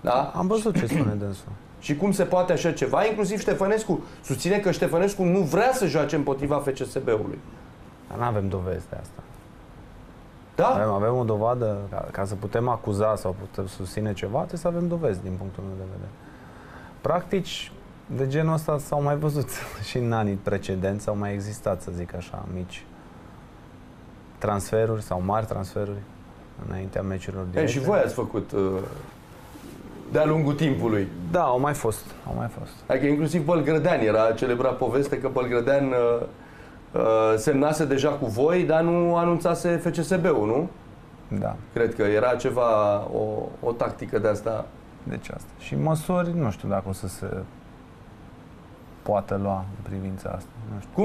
Da? Am văzut ce spune dânsul. Și cum se poate așa ceva? Inclusiv Ștefănescu susține că Ștefănescu nu vrea să joace împotriva FCSB-ului. Dar nu avem dovezi de asta. Da? Avem, avem o dovadă, ca, ca să putem acuza sau putem susține ceva, trebuie să avem dovezi din punctul meu de vedere. Practici de genul ăsta s-au mai văzut și în anii precedenți, au mai existat, să zic așa, mici transferuri sau mari transferuri înaintea meciurilor E, directe. și voi ați făcut uh, de-a lungul timpului. Da, au mai fost, au mai fost. Adică inclusiv Bălgrădean era celebrat poveste că Bălgrădean uh, uh, semnase deja cu voi, dar nu anunțase FCSB-ul, nu? Da, Cred că era ceva, o, o tactică de asta. deci asta. Și măsuri, nu știu dacă o să se poată lua în privința asta. Nu știu. Cum